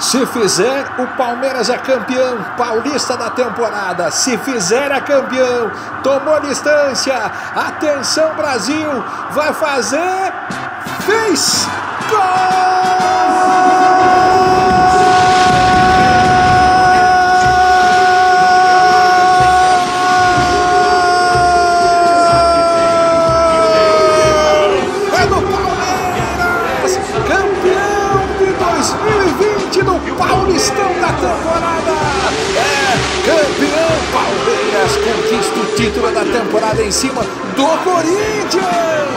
Se fizer, o Palmeiras é campeão paulista da temporada. Se fizer, é campeão. Tomou distância. Atenção, Brasil. Vai fazer. Fez. Temporada. É campeão Palmeiras conquista o título da temporada em cima do Corinthians.